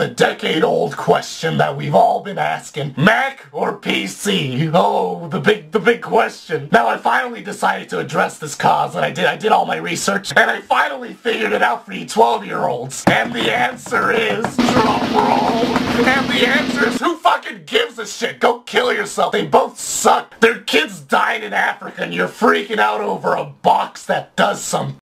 The decade-old question that we've all been asking. Mac or PC? Oh, the big, the big question. Now I finally decided to address this cause and I did, I did all my research and I finally figured it out for you 12-year-olds. And the answer is, drum roll, and the answer is who fucking gives a shit? Go kill yourself. They both suck. Their kids died in Africa and you're freaking out over a box that does something.